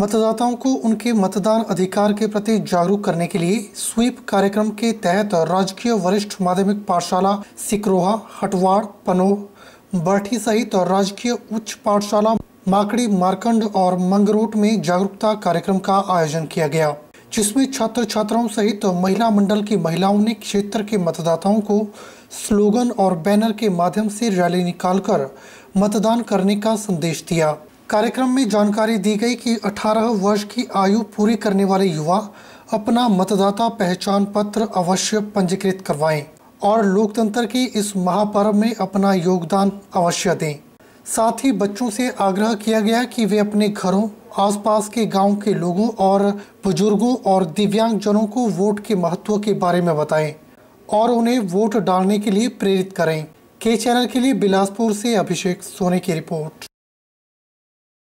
मतदाताओं को उनके मतदान अधिकार के प्रति जागरूक करने के लिए स्वीप कार्यक्रम के तहत राजकीय वरिष्ठ माध्यमिक पाठशाला सिकरोहा, हटवाड़ पनोह बाठी सहित राजकीय उच्च पाठशाला, माकड़ी मारकंड और मंगरोट में जागरूकता कार्यक्रम का आयोजन किया गया, जिसमें छात्र छात्राओं सहित महिला मंडल की महिलाओं ने क्षेत्र के मतदाताओं को स्लोगन और बैनर के माध्यम से रैली निकालकर मतदान करने का संदेश दिया। कार्यक्रम में जानकारी दी गई कि 18 वर्ष की आयु पूरी करने वाले युवा अपना मतदाता पहचान पत्र अवश्य पंजीकृत करवाएँ और लोकतंत्र के इस महापर्व में अपना योगदान अवश्य दें। साथ ही बच्चों से आग्रह किया गया कि वे अपने घरों, आसपास के गाँव के लोगों और बुज़ुर्गों और दिव्यांगजनों को वोट के महत्व के बारे में बताएँ और उन्हें वोट डालने के लिए प्रेरित करें। के चैनल के लिए बिलासपुर से अभिषेक सोने की रिपोर्ट।